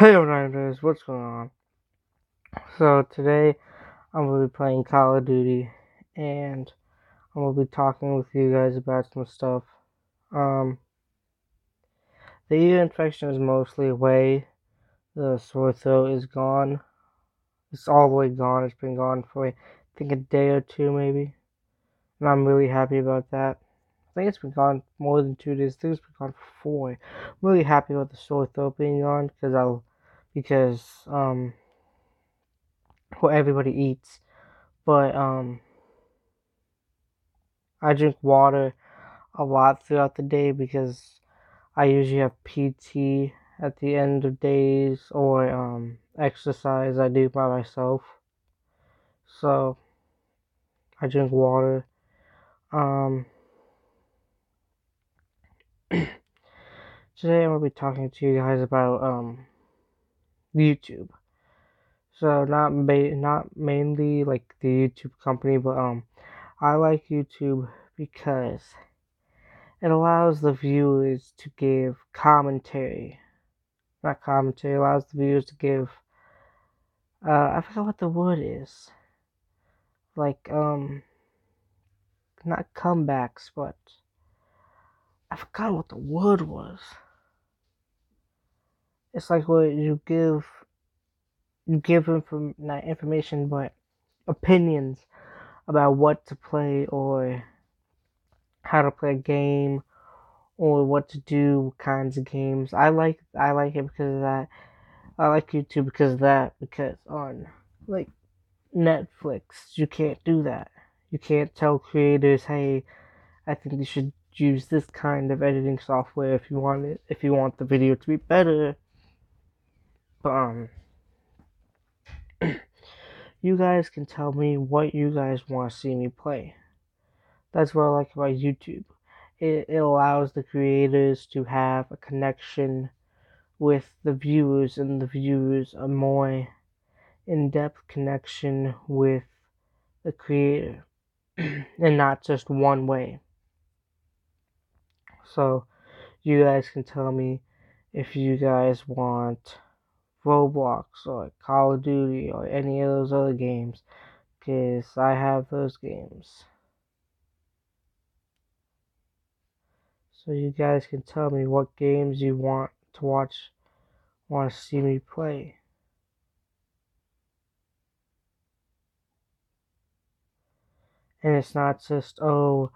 Hey, Niners, what's going on? So today I'm gonna be playing Call of Duty, and I'm gonna be talking with you guys about some stuff. Um, the ear infection is mostly away. The sore throat is gone. It's all the way gone. It's been gone for I think a day or two maybe, and I'm really happy about that. I think it's been gone more than two days. I think it's been gone for four. I'm really happy about the sore throat being gone because I'll because um what everybody eats. But um I drink water a lot throughout the day because I usually have PT at the end of days or um exercise I do by myself. So I drink water. Um today I'm gonna be talking to you guys about um YouTube. So not ma- not mainly like the YouTube company, but um I like YouTube because it allows the viewers to give commentary. Not commentary, allows the viewers to give uh I forgot what the word is. Like um not comebacks, but I forgot what the word was. It's like what you give you give inform not information but opinions about what to play or how to play a game or what to do kinds of games. I like I like it because of that. I like YouTube because of that because on like Netflix you can't do that. You can't tell creators, hey, I think you should use this kind of editing software if you want it if you want the video to be better. But um you guys can tell me what you guys want to see me play. That's what I like about YouTube. It, it allows the creators to have a connection with the viewers, and the viewers a more in depth connection with the creator, and not just one way. So, you guys can tell me if you guys want Roblox or Call of Duty or any of those other games, because I have those games. So you guys can tell me what games you want to watch, want to see me play. And it's not just, oh,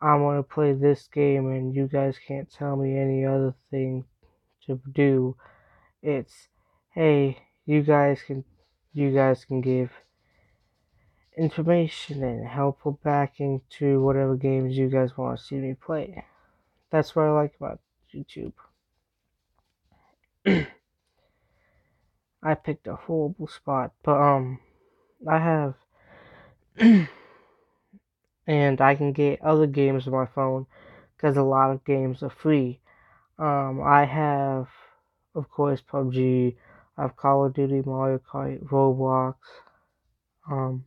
I want to play this game and you guys can't tell me any other thing to do. It's, hey, you guys can, you guys can give information and helpful backing to whatever games you guys want to see me play. That's what I like about YouTube. I picked a horrible spot, but um, I have, and I can get other games on my phone because a lot of games are free. Um, I have, of course, PUBG. I have Call of Duty, Mario Kart, Roblox, um,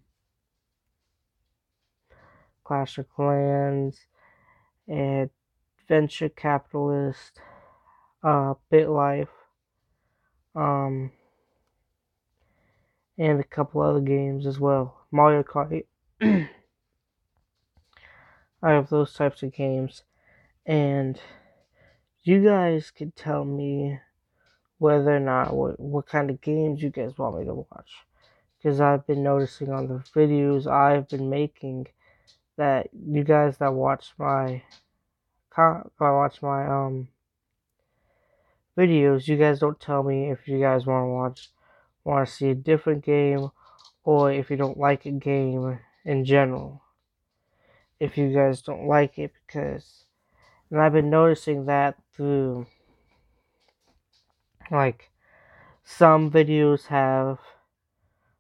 Clash of Clans, and Venture Capitalist, uh, BitLife, um, and a couple other games as well. Mario Kart. I have those types of games, and you guys could tell me whether or not what, what kind of games you guys want me to watch. Because I've been noticing on the videos I've been making that you guys that watch my I watch my um videos, you guys don't tell me if you guys want to watch want to see a different game or if you don't like a game in general. If you guys don't like it because and I've been noticing that through like some videos have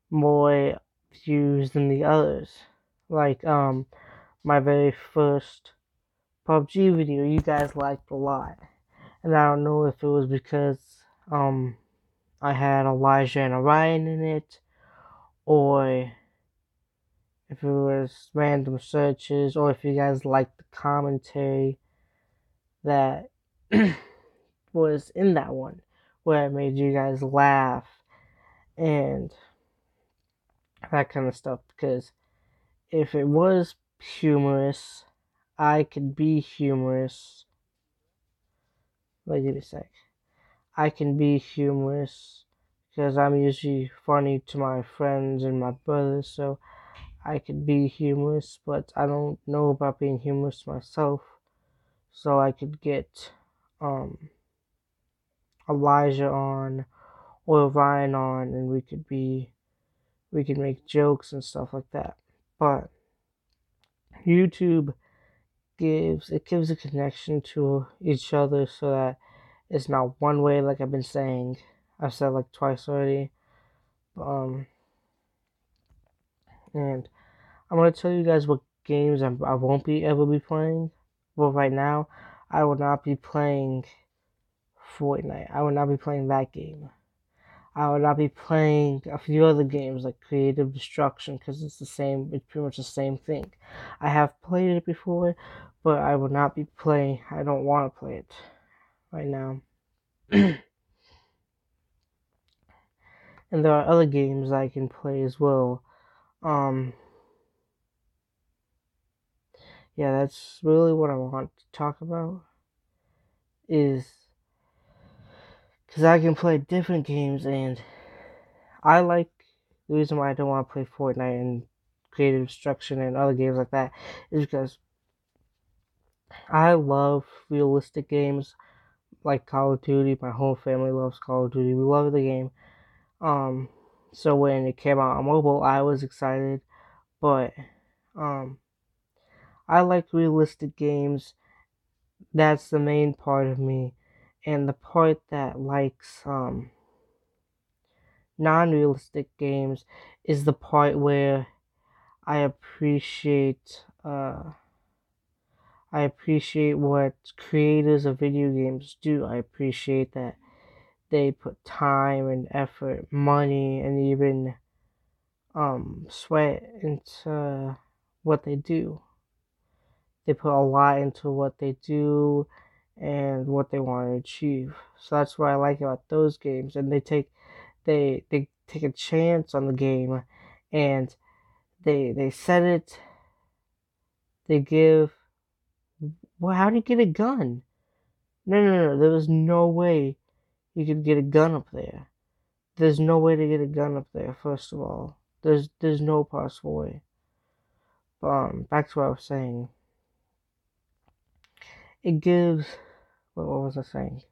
more views than the others. Like um my very first PUBG video you guys liked a lot. And I don't know if it was because um I had Elijah and Orion in it or if it was random searches or if you guys liked the commentary that was in that one I made you guys laugh and that kind of stuff because if it was humorous, I could be humorous. Wait, give me a sec. I can be humorous because I'm usually funny to my friends and my brothers, so I could be humorous, but I don't know about being humorous myself. So I could get um, Elijah on or Ryan on, and we could be we could make jokes and stuff like that. But YouTube gives it gives a connection to each other so that it's not one way like I've been saying. I've said like twice already. Um and I'm gonna tell you guys what games I'm, I won't be ever be playing. But right now, I will not be playing Fortnite. I will not be playing that game. I will not be playing a few other games like Creative Destruction because it's the same. It's pretty much the same thing. I have played it before, but I will not be playing. I don't want to play it right now. and there are other games I can play as well. Um, yeah, that's really what I want to talk about. Is because I can play different games, and I like the reason why I don't want to play Fortnite and Creative Destruction and other games like that is because I love realistic games like Call of Duty. My whole family loves Call of Duty. We love the game. Um, so when it came out on mobile, I was excited, but um, I like realistic games. That's the main part of me, and the part that likes um non-realistic games is the part where I appreciate uh I appreciate what creators of video games do. I appreciate that they put time and effort, money, and even um, sweat into what they do. They put a lot into what they do and what they want to achieve. So that's what I like about those games. And they take they they take a chance on the game and they they set it they give well, how do you get a gun? No, no, no. There was no way you could get a gun up there. There's no way to get a gun up there. First of all, there's there's no possible way. But um, back to what I was saying. It gives. What, was I saying?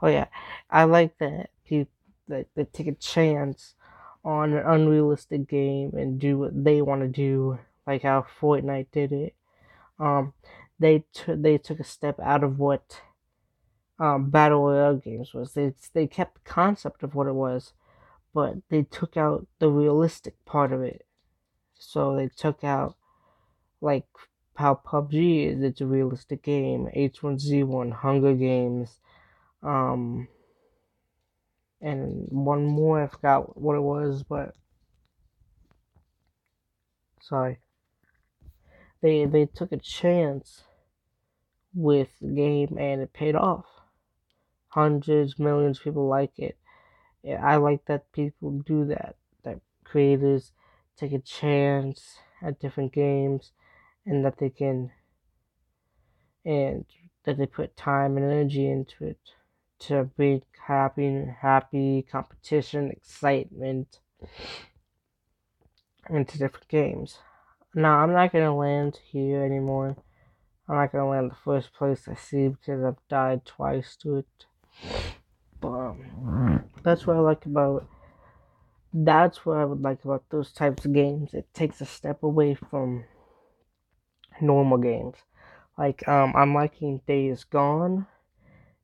Oh yeah, I like that people that they take a chance on an unrealistic game and do what they want to do, like how Fortnite did it um, they t- they took a step out of what um, battle royale games was. They they kept the concept of what it was, but they took out the realistic part of it. So they took out like how PUBG is. It's a realistic game. H1Z1, Hunger Games, um, and one more. I forgot what it was, but sorry they they took a chance with the game and it paid off. Hundreds, millions of people like it. I like that people do that. That creators take a chance at different games and that they can and that they put time and energy into it to bring happy happy competition, excitement into different games. now I'm not gonna land here anymore. I'm not gonna land the first place I see because I've died twice to it. But um, that's what I like about. That's what I would like about those types of games. It takes a step away from normal games. Like um, I'm liking Days Gone.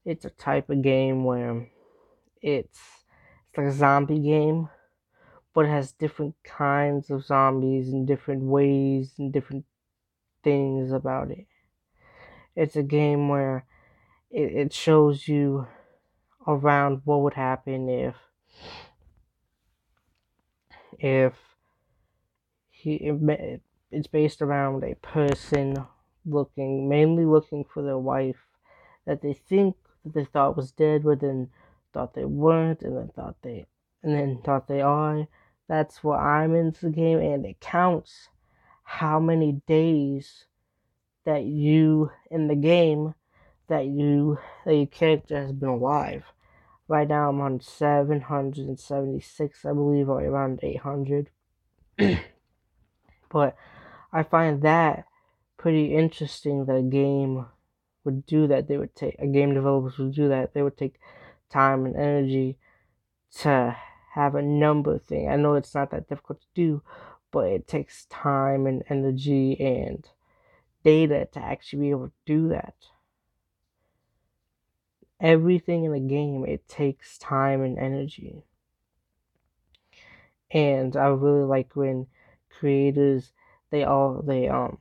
It's a type of game where it's it's like a zombie game but it has different kinds of zombies and different ways and different things about it. It's a game where it, it shows you around what would happen if if he it's based around a person looking mainly looking for their wife that they think that they thought was dead, but then thought they weren't, and then thought they, and then thought they are. That's what I'm into the game, and it counts how many days that you in the game that you that your character has been alive. Right now I'm on 776, I believe, or around 800. but I find that pretty interesting that a game would do that. They would take a game developers would do that. They would take time and energy to have a number thing. I know it's not that difficult to do, but it takes time and energy and data to actually be able to do that. Everything in the game it takes time and energy. And I really like when creators they all they um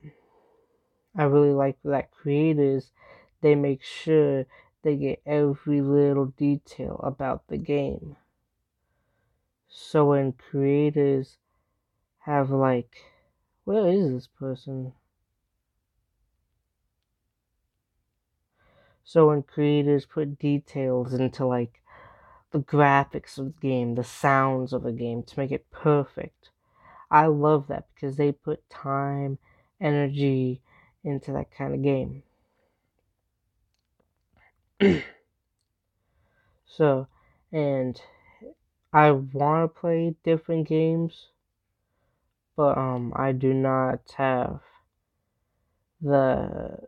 I really like that creators they make sure they get every little detail about the game. So when creators have like where is this person? So when creators put details into like the graphics of the game, the sounds of the game to make it perfect. I love that because they put time, energy into that kind of game. so, and I want to play different games, but um I do not have the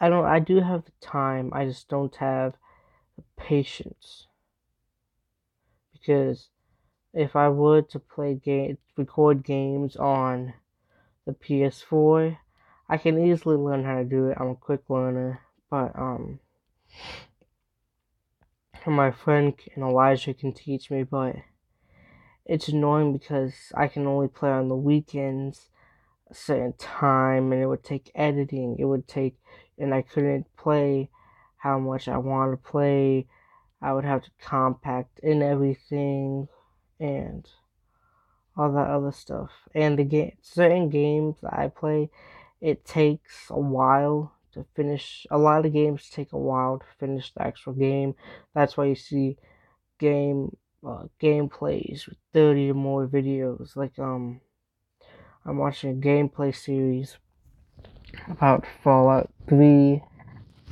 I don't I do have the time, I just don't have the patience. Because if I were to play game record games on the PS4, I can easily learn how to do it. I'm a quick learner, but um my friend and Elijah can teach me, but it's annoying because I can only play on the weekends a certain time and it would take editing. It would take and I couldn't play how much I want to play. I would have to compact in everything and all that other stuff. And the game, certain games that I play, it takes a while to finish. A lot of games take a while to finish the actual game. That's why you see game uh, gameplays with 30 or more videos. Like um, I'm watching a gameplay series about Fallout 3.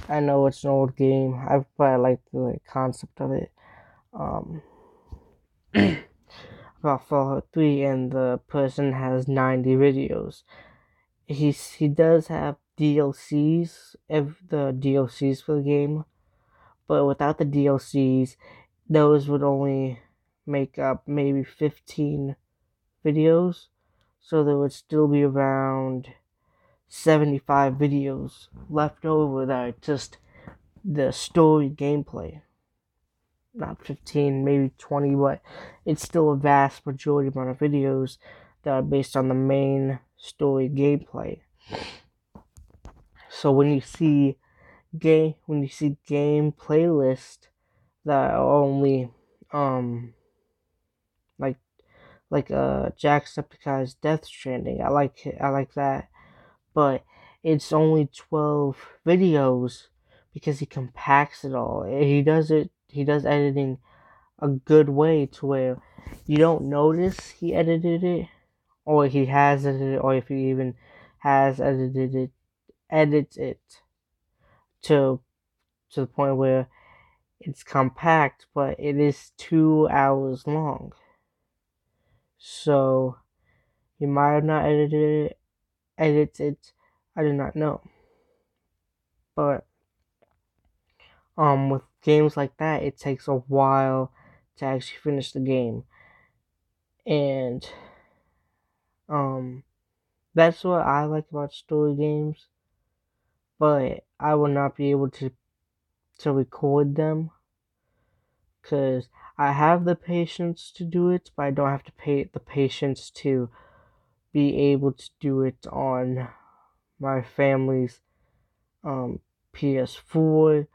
I know it's an old game, I but I like the like, concept of it. Um, about Fallout 3, and the person has 90 videos. He's he does have DLCs, the DLCs for the game, but without the DLCs, those would only make up maybe 15 videos, so there would still be around 75 videos left over that are just the story gameplay. Not 15, maybe 20, but it's still a vast majority of videos that are based on the main story gameplay. So when you see game when you see game playlist that are only um like like uh Jacksepticeye's Death Stranding, I like it, I like that but it's only 12 videos because he compacts it all. He does it, he does editing a good way to where you don't notice he edited it, or he has edited it, or if he even has edited it, edits it to to the point where it's compact, but it is two hours long. So he might have not edited it edits it. I do not know. But um with games like that it takes a while to actually finish the game. And um that's what I like about story games. But I will not be able to to record them cuz I have the patience to do it, but I don't have to pay the patience to be able to do it on my family's um, PS4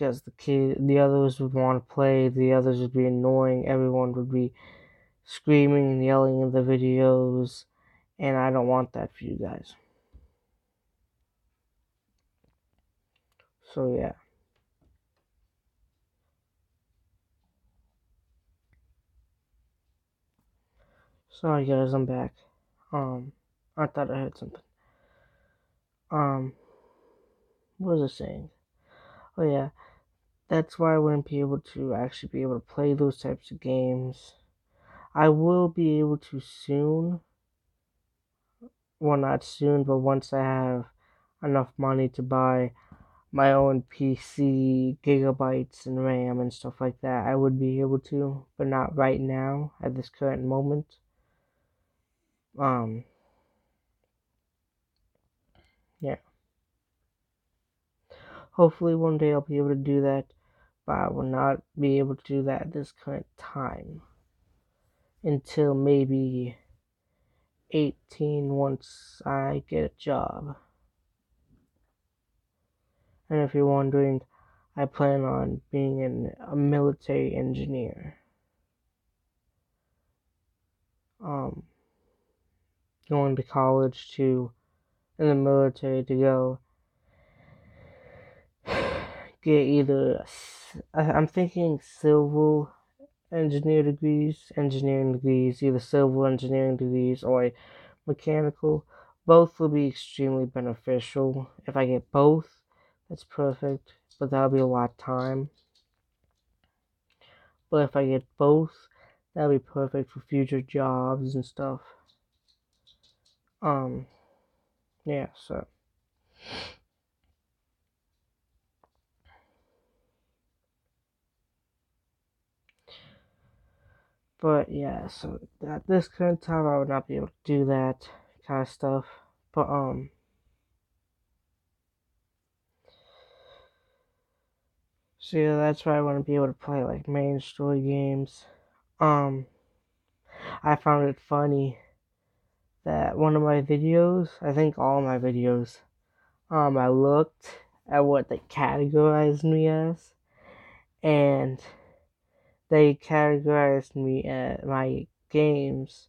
because the kid, the others would want to play, the others would be annoying, everyone would be screaming and yelling in the videos, and I don't want that for you guys. So, yeah. Sorry guys, I'm back. Um, I thought I heard something. Um, what was I saying? Oh yeah, that's why I wouldn't be able to actually be able to play those types of games. I will be able to soon. Well, not soon, but once I have enough money to buy my own PC, gigabytes and RAM and stuff like that, I would be able to, but not right now at this current moment. Um, yeah. Hopefully, one day I'll be able to do that, but I will not be able to do that at this current time until maybe 18 once I get a job. And if you're wondering, I plan on being an, a military engineer. Um, going to college to, in the military to go get either, I'm thinking civil engineer degrees, engineering degrees, either civil engineering degrees or mechanical. Both will be extremely beneficial. If I get both, that's perfect, but that'll be a lot of time. But if I get both, that'll be perfect for future jobs and stuff. Um, yeah, so. But yeah, so at this current time, I would not be able to do that kind of stuff. But, um, So yeah, that's why I want to be able to play like main story games. Um, I found it funny that one of my videos, I think all my videos, um, I looked at what they categorized me as, and they categorized me at my games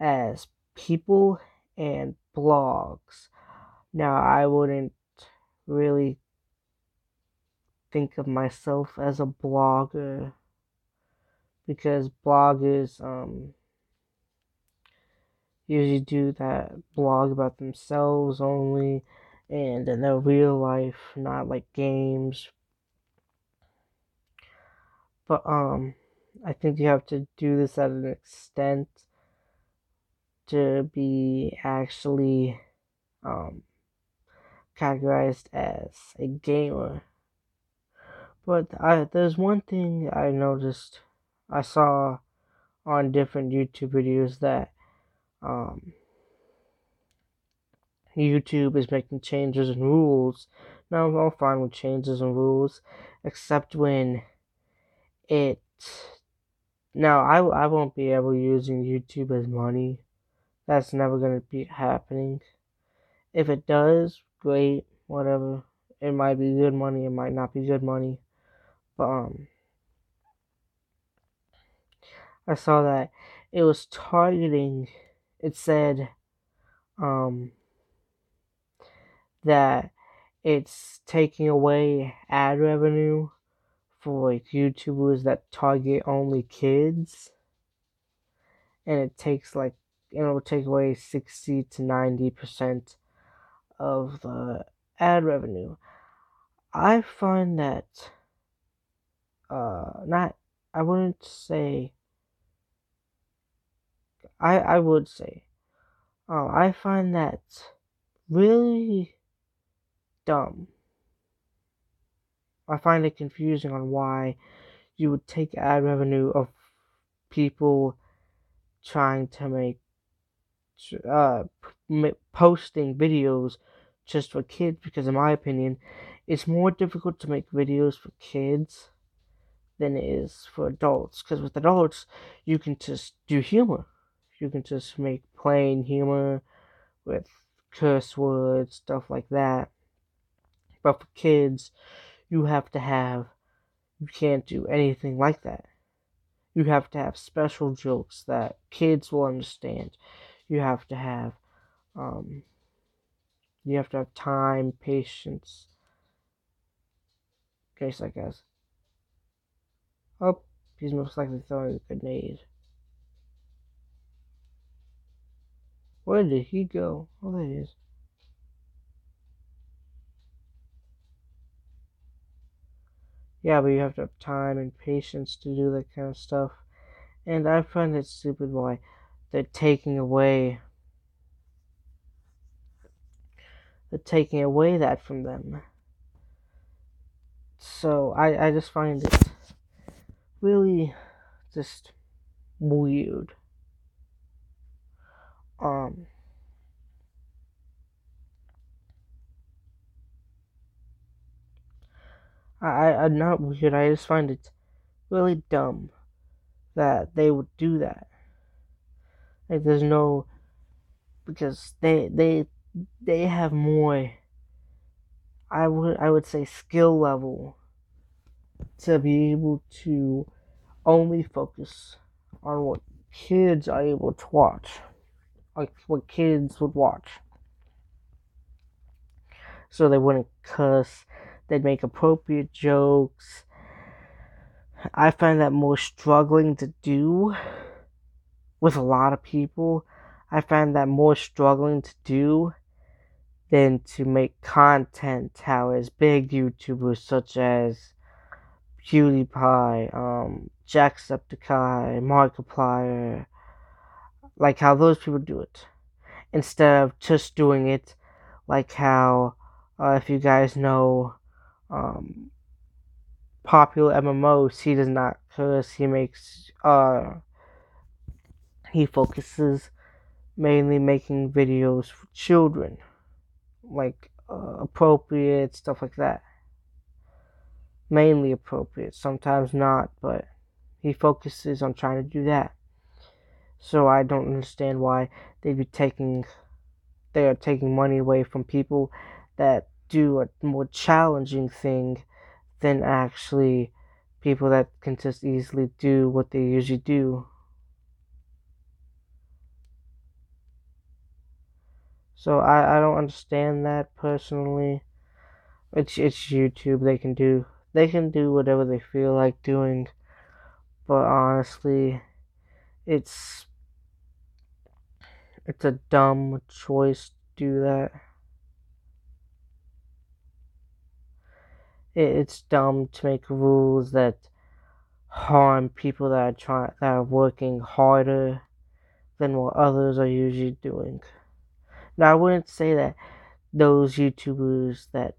as people and blogs. Now I wouldn't really think of myself as a blogger because bloggers um, usually do that blog about themselves only and in their real life, not like games. But um, I think you have to do this at an extent to be actually um, categorized as a gamer. But I, there's one thing I noticed, I saw on different YouTube videos that um, YouTube is making changes and rules. Now I'm all fine with changes and rules, except when it. Now I, I won't be able using YouTube as money. That's never gonna be happening. If it does, great, whatever. It might be good money, it might not be good money. But um, I saw that it was targeting. It said um that it's taking away ad revenue for like YouTubers that target only kids, and it takes like it'll take away sixty to ninety percent of the ad revenue. I find that uh not I wouldn't say I I would say uh, I find that really dumb. I find it confusing on why you would take ad revenue of people trying to make uh posting videos just for kids because in my opinion it's more difficult to make videos for kids than it is for adults. Because with adults, you can just do humor. You can just make plain humor with curse words, stuff like that. But for kids, you have to have, you can't do anything like that. You have to have special jokes that kids will understand. You have to have, um, you have to have time, patience. Case I guess. Oh, he's most likely throwing a grenade. Where did he go? Oh, there he is. Yeah, but you have to have time and patience to do that kind of stuff. And I find it stupid why they're taking away they're taking away that from them. So I, I just find it really just weird. Um I, I'm not weird. I just find it really dumb that they would do that. Like there's no because they they they have more I would I would say skill level to be able to only focus on what kids are able to watch. Like what kids would watch. So they wouldn't cuss, they'd make appropriate jokes. I find that more struggling to do with a lot of people. I find that more struggling to do than to make content how as big YouTubers such as PewDiePie, um, Jacksepticeye, Markiplier, like how those people do it, instead of just doing it like how, uh, if you guys know, um, PopularMMOs, he does not curse, he makes, uh, he focuses mainly making videos for children like uh, appropriate stuff like that. Mainly appropriate, sometimes not, but he focuses on trying to do that. So I don't understand why they'd be taking they are taking money away from people that do a more challenging thing than actually people that can just easily do what they usually do. So I, I don't understand that personally. It's it's YouTube. They can do they can do whatever they feel like doing. But honestly, it's it's a dumb choice to do that. It's dumb to make rules that harm people that are trying that are working harder than what others are usually doing. Now, I wouldn't say that those YouTubers that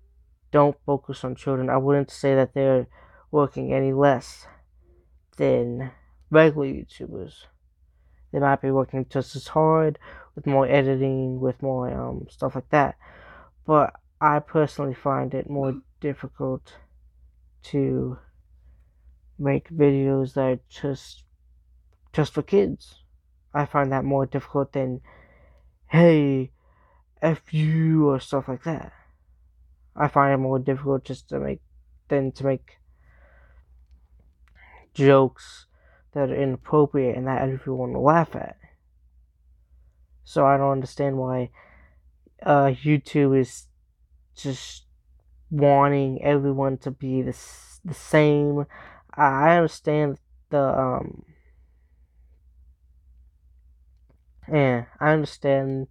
don't focus on children, I wouldn't say that they're working any less than regular YouTubers. They might be working just as hard with more editing, with more um, stuff like that. But I personally find it more difficult to make videos that are just just for kids. I find that more difficult than hey, F you or stuff like that. I find it more difficult just to make than to make jokes that are inappropriate and that everyone will laugh at. So I don't understand why uh, YouTube is just wanting everyone to be the the same. I understand the um. Yeah, I understand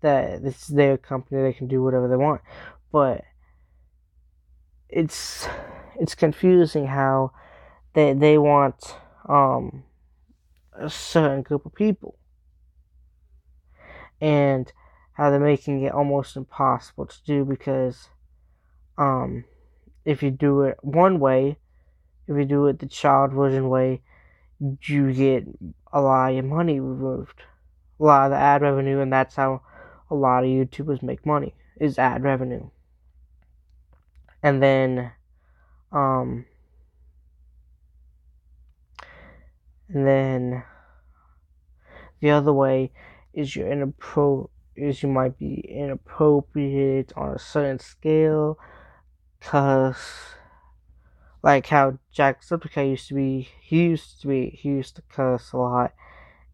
that is their company, they can do whatever they want. But it's it's confusing how they they want um a certain group of people and how they're making it almost impossible to do because um if you do it one way if you do it the child version way you get a lot of your money removed a lot of the ad revenue and that's how a lot of YouTubers make money is ad revenue. And then um and then the other way is you're inappro is you might be inappropriate on a certain scale cuz like how Jacksepticeye used to be he used to be he used to cuss a lot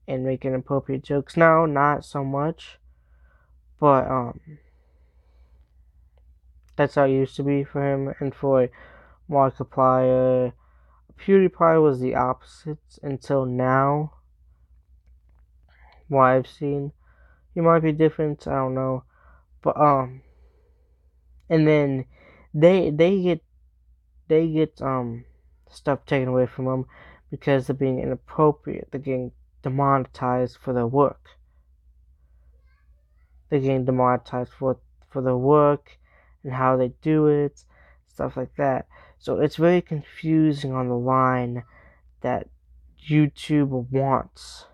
and make inappropriate jokes now not so much but um, that's how it used to be for him. And for Markiplier, PewDiePie was the opposite until now. What I've seen, he might be different. I don't know, but um, and then they they get they get um stuff taken away from them because they're being inappropriate. They're getting demonetized for their work. They're getting demonetized for for their work and how they do it, stuff like that. So it's very confusing on the line that YouTube wants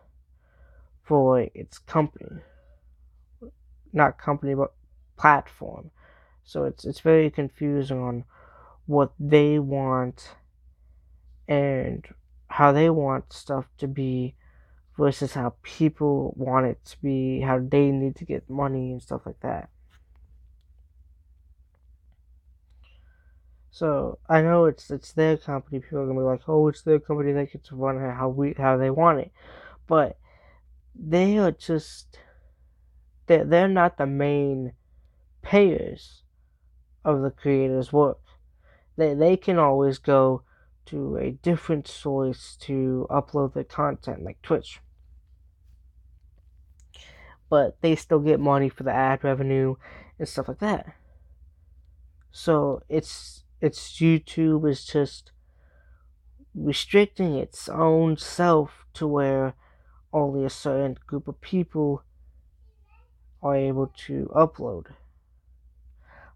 for its company. Not company, but platform. So it's it's very confusing on what they want and how they want stuff to be versus how people want it to be, how they need to get money and stuff like that. So I know it's it's their company. People are gonna be like, "Oh, it's their company. They get to run how we how they want it," but they are just they're they're not the main payers of the creator's work. They they can always go to a different source to upload their content, like Twitch. But they still get money for the ad revenue and stuff like that. So it's it's YouTube is just restricting its own self to where only a certain group of people are able to upload.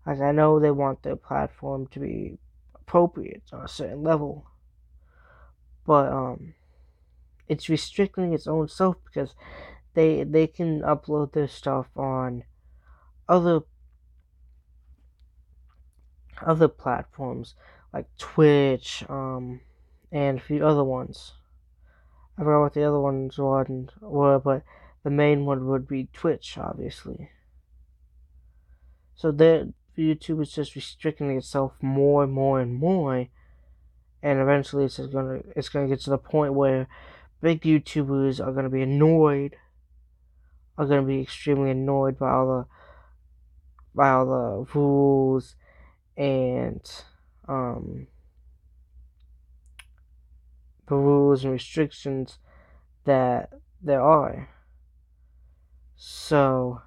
Like I know they want their platform to be appropriate on a certain level, but um, it's restricting its own self because they they can upload their stuff on other other platforms like Twitch, um, and a few other ones. I forgot what the other ones were, but the main one would be Twitch, obviously. So there, YouTube is just restricting itself more and more and more, and eventually it's gonna it's gonna get to the point where big YouTubers are gonna be annoyed, are gonna be extremely annoyed by all the by all the rules and um, the rules and restrictions that there are. So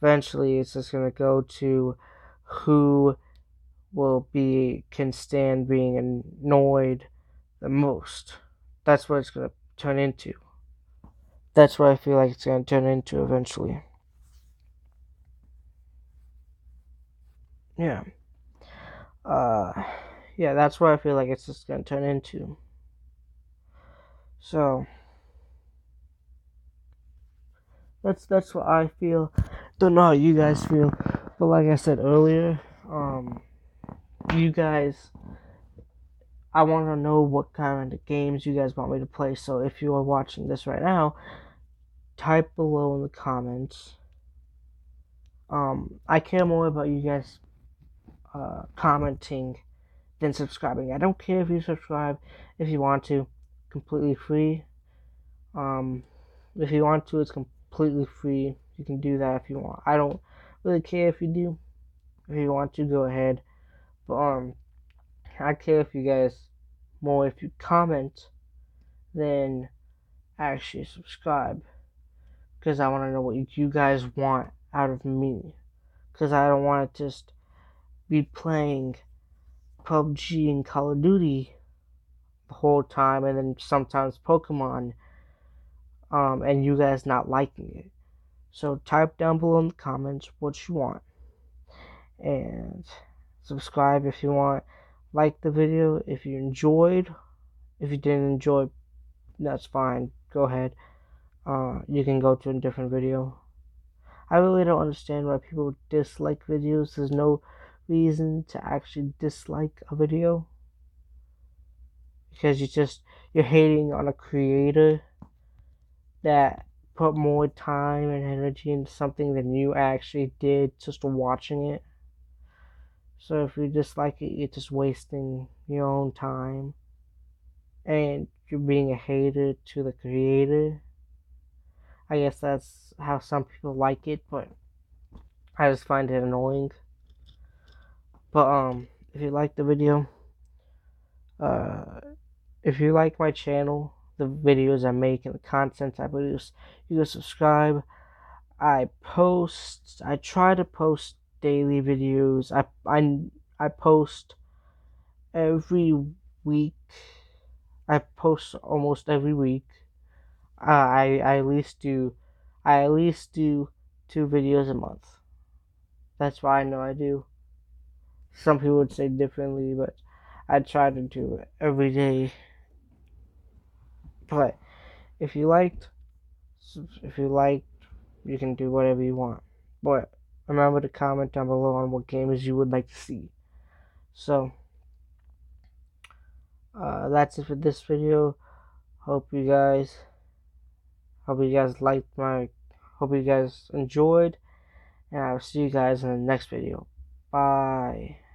eventually it's just going to go to who will be can stand being annoyed the most. That's what it's going to turn into. That's what I feel like it's going to turn into eventually. Yeah uh, yeah, that's what I feel like it's just gonna turn into. So that's that's what I feel. Don't know how you guys feel, but like I said earlier, um, you guys, I want to know what kind of games you guys want me to play. So if you are watching this right now, type below in the comments. Um, I care more about you guys uh, commenting than subscribing. I don't care if you subscribe if you want to, completely free. Um, if you want to, it's completely free. You can do that if you want. I don't really care if you do. If you want to, go ahead. But um, I care if you guys more if you comment than actually subscribe because I want to know what you guys want out of me because I don't want to just be playing PUBG and Call of Duty the whole time, and then sometimes Pokemon, um, and you guys not liking it. So type down below in the comments what you want, and subscribe if you want. Like the video if you enjoyed. If you didn't enjoy, that's fine. Go ahead. Uh, you can go to a different video. I really don't understand why people dislike videos. There's no reason to actually dislike a video because you just you're hating on a creator that put more time and energy into something than you actually did just watching it. So if you dislike it, you're just wasting your own time and you're being a hater to the creator. I guess that's how some people like it, but I just find it annoying. But um, if you like the video, uh, if you like my channel, the videos I make and the content I produce, you can subscribe. I post. I try to post daily videos. I I I post every week. I post almost every week. Uh, I I at least do. I at least do two videos a month. That's why I know I do. Some people would say differently, but I try to do it every day. But if you liked, if you liked, you can do whatever you want. But remember to comment down below on what games you would like to see. So, uh, that's it for this video. Hope you guys, hope you guys liked my, hope you guys enjoyed, and I'll see you guys in the next video. Bye.